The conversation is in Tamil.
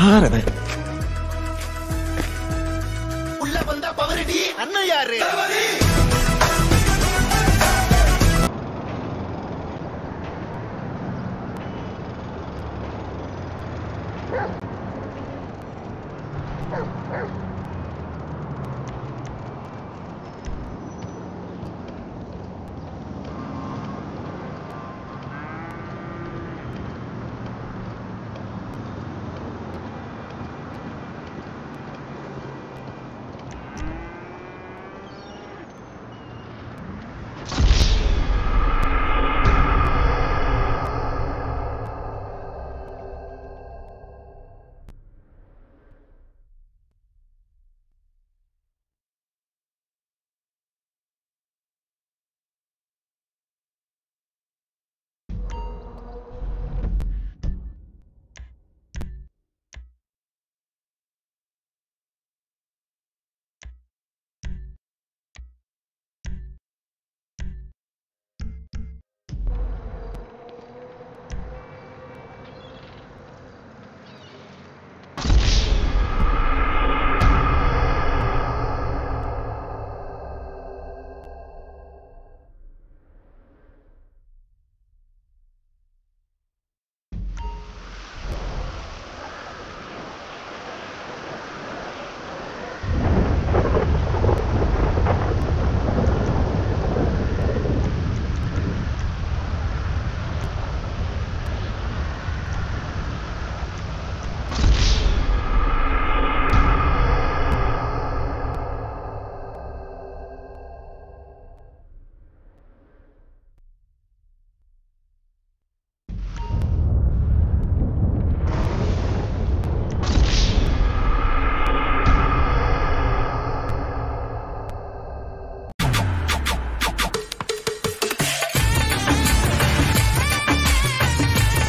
யார் அவன்? உள்ள வந்தா பவரடி அண்ணன் யாரு? Thank.